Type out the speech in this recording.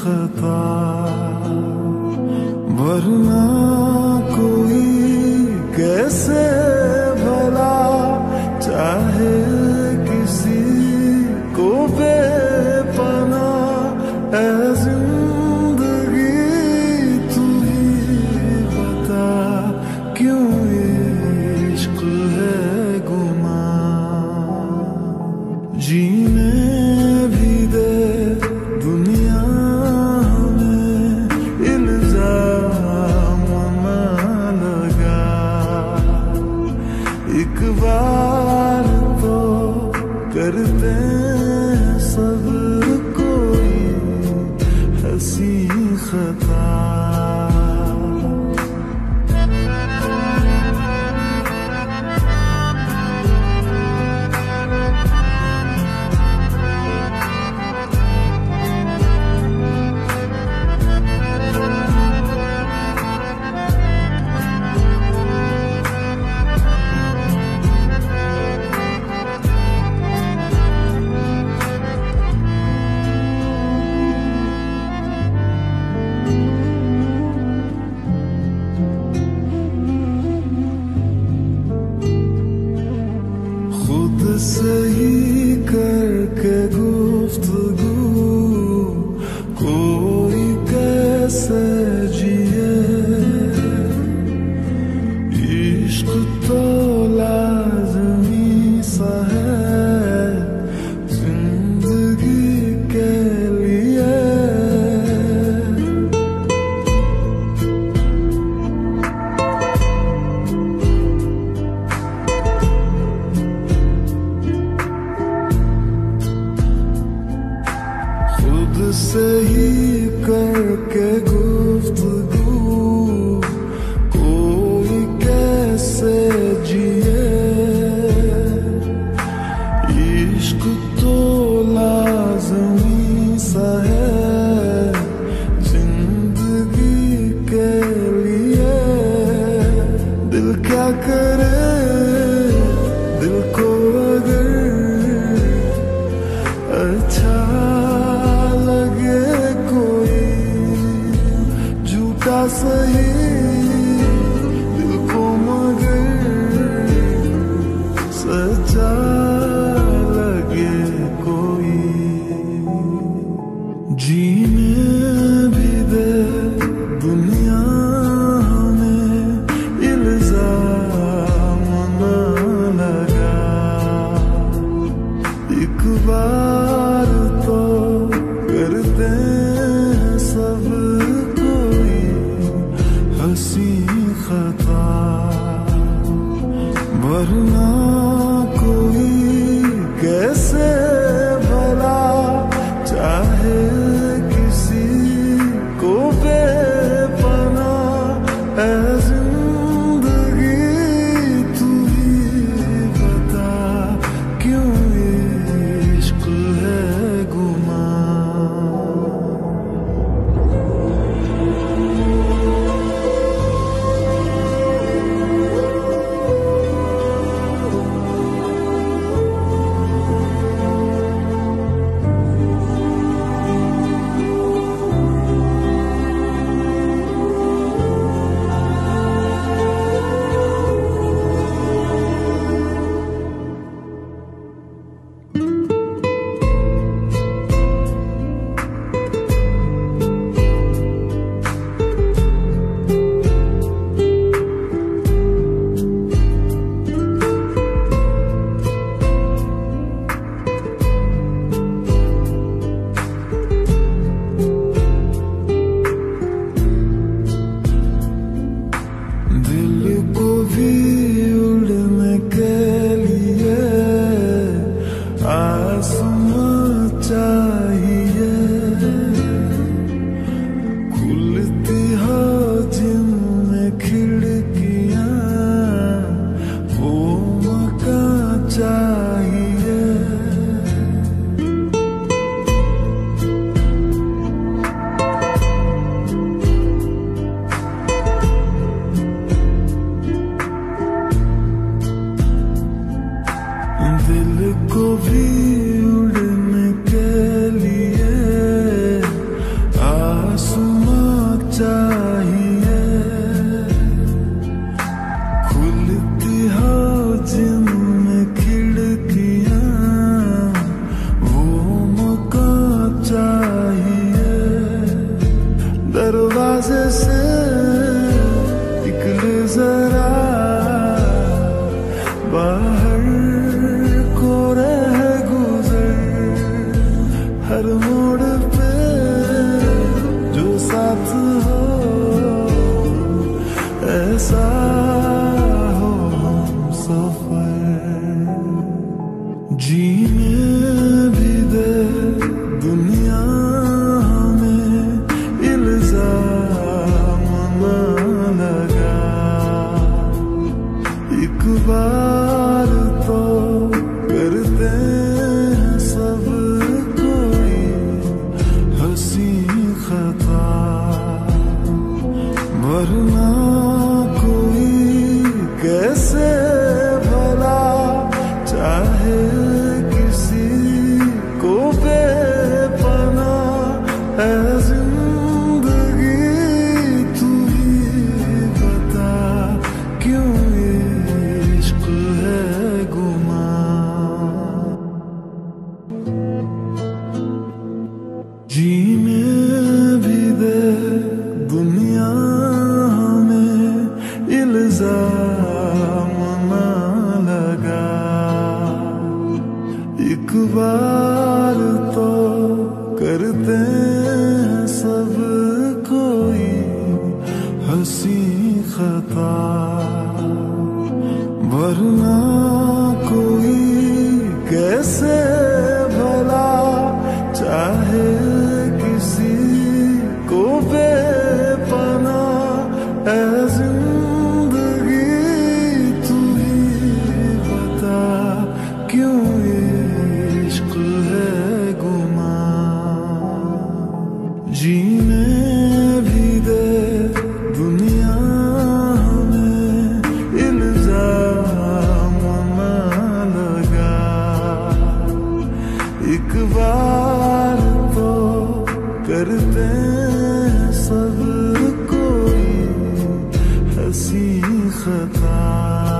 gevaar, maar सही करके गुफ्तगू सही करके गुफ्तगू कोई कैसे जिए? इश्क तो लाजमी सा है ज़िंदगी के लिए। दिल क्या करे? दिल को अगर अच्छा दिल को भी हँसी खता वरना 你何在？